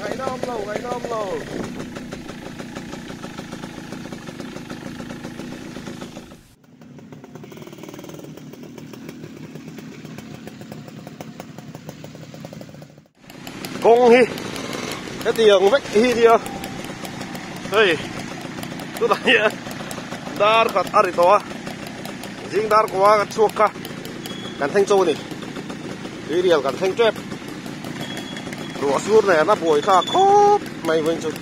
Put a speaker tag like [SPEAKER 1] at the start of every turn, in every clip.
[SPEAKER 1] Gainamlo, Gainamlo. Công hi. Cái tiếng vách hi đi à. đây tôi đã nhớ đar khát ari to à. riêng đar quá cái chuột cả cần thanh châu này đi điều cần thanh trép Луасурная на бойка, коп, мой вынчук.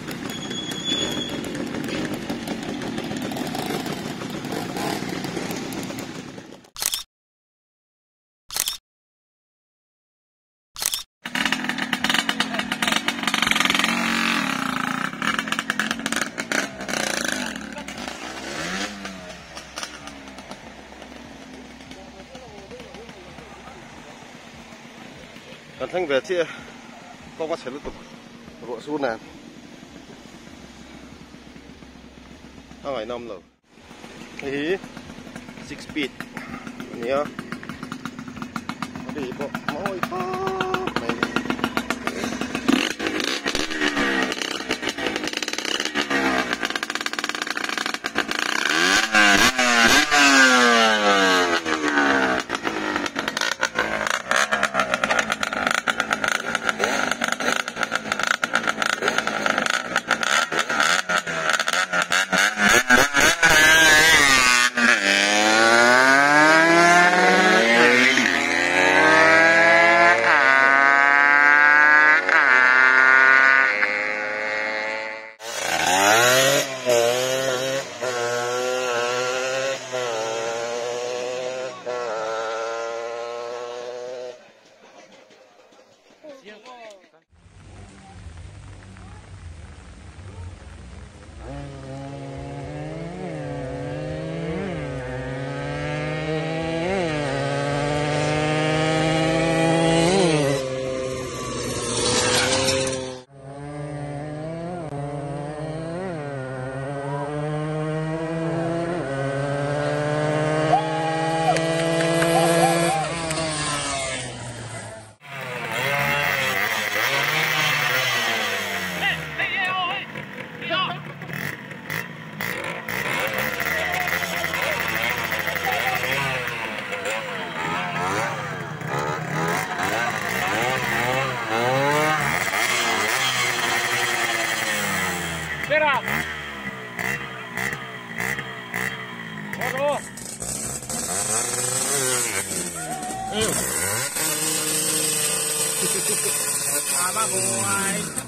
[SPEAKER 1] Dann hängen wir jetzt hier về có quá sẽ tục rụa xuống nè. Ang phải nam rồi. Thì six speed. Nhớ. Đi bộ mỗi pa mày
[SPEAKER 2] Espera!
[SPEAKER 3] Chegou! Tava boa, hein?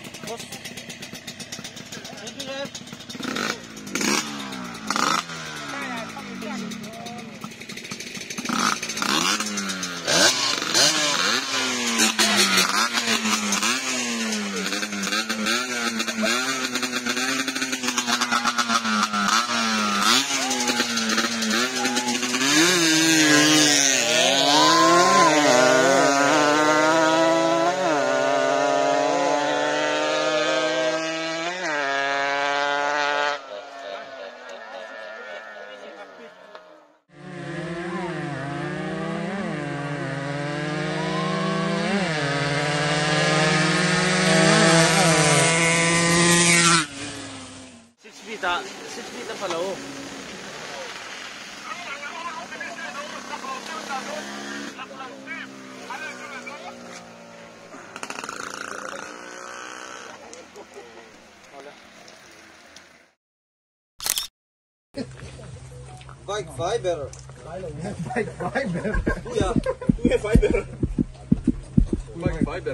[SPEAKER 3] phalo
[SPEAKER 2] Bike fiber.
[SPEAKER 4] Bike fiber.
[SPEAKER 2] Kuya.
[SPEAKER 4] Kuya fiber.
[SPEAKER 2] Bike fiber.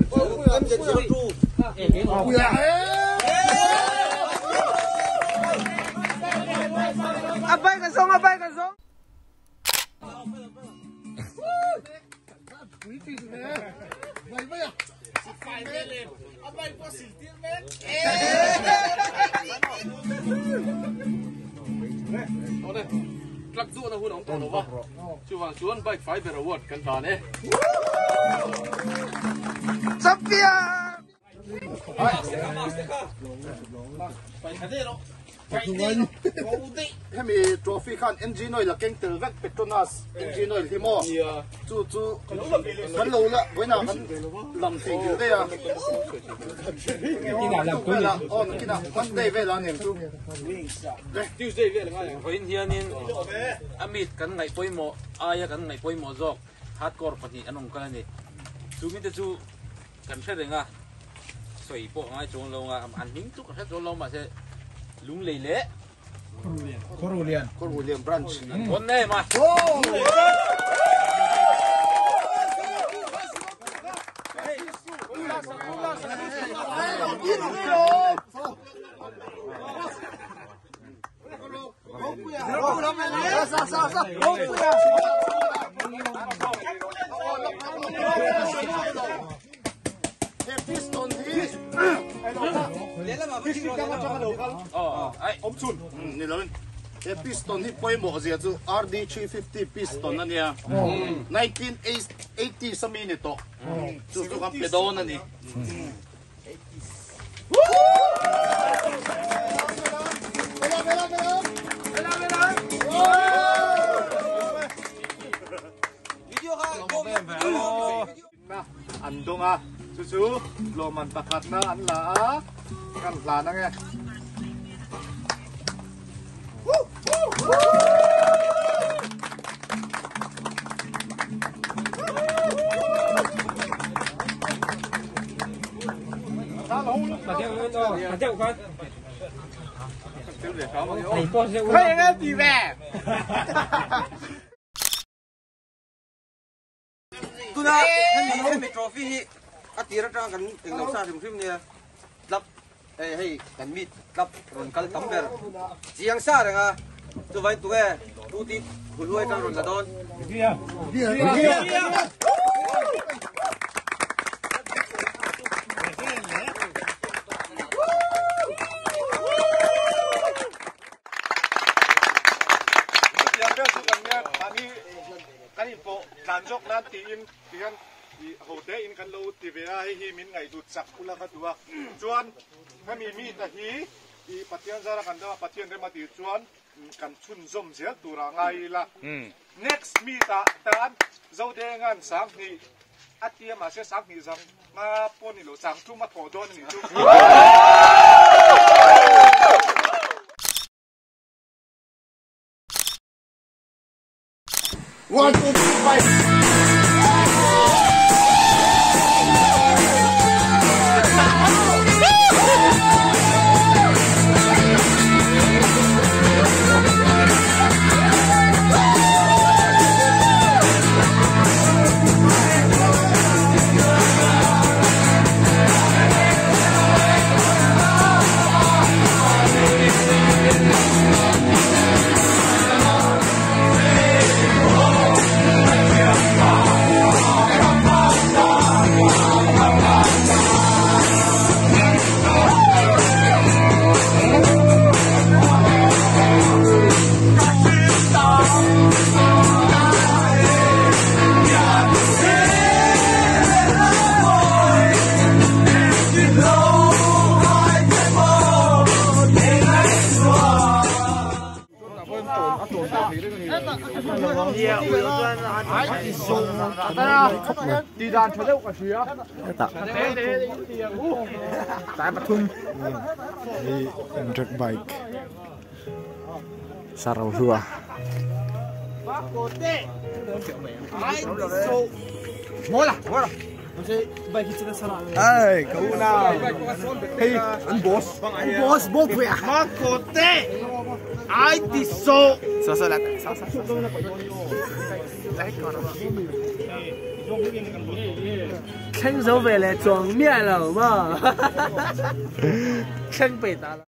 [SPEAKER 2] Oh, M02.
[SPEAKER 4] Kuya.
[SPEAKER 3] abay ka song abay ka song
[SPEAKER 4] Bye bye.
[SPEAKER 5] Thôi đây, lắc dụ là hôn ống tổ nó vào. Chú vàng xuống bike five better word cần tàn ấy.
[SPEAKER 3] champion
[SPEAKER 6] hemi trophy khan engine oil la keng tel vek petronas. Engine oil hi mo chu chu. kan lo la boina kan lam thei gil de ya kina lam ko la on kina one day ve la nem chu
[SPEAKER 5] Tuesday về là ngay.
[SPEAKER 3] Hoin hianin amit kan ngai poimo aya kan ngai poimo jok hardcore pati anong kala ni chumi te chu kan hre renga soi po ngai chong lo nga an hing tu kan hre chong lo ma se Lunglele.
[SPEAKER 4] Corulian.
[SPEAKER 6] Corulian. Corulian branch.
[SPEAKER 3] Mm. Good name,
[SPEAKER 6] ah. Oh!
[SPEAKER 3] Oh, Fishing
[SPEAKER 6] tama tsaka local. Oo. Ay, Omsun. Mm, nilawin. E piston, hipoy mo kasi ito, RD350 piston na niya. 1980 sa minito. Mm. Susu kang
[SPEAKER 2] pedaw na ni.
[SPEAKER 6] Ando nga, ah. susu, loman takat na, anla ah. Kan la na nghe
[SPEAKER 3] Hey, em gì về?
[SPEAKER 2] Tu na. Hemi hemi trophy hi. Atira trang kan ting lo sa rim rim ne. Eh hey, kan mit lap ron kal tamber. Chiang sa nga. Tu vai tu e. Tu ti huluai kan ron la don.
[SPEAKER 6] dia tu kan ya kami kan info kanjok na tiin tian i hote in kan lo ti ve ai hi min ngai du chak pula ka tua chuan kami mi ta hi i patian zara kan da patian re ma ti chuan kan chun zom zel tura ngai la next mi ta tan zo de ngan sang ni atia ma se sang ni zang ma poni lo sang tu ma tho don ni tu One, two, three, five.
[SPEAKER 2] gian cho dấu cả xía tạ bike. Sarau hua mỗi kau nak? Ya. 爱迪生，
[SPEAKER 7] 陈守备的桌面，老婆，坑被打了。